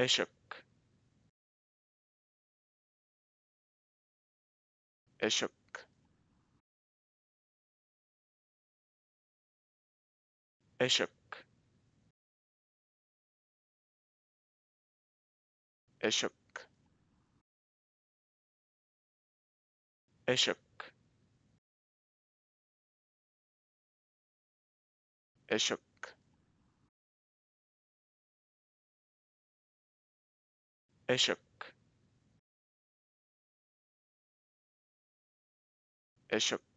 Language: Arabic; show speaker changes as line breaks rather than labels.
أشك أشك أشك أشك أشك أشك Eşok. Eşok.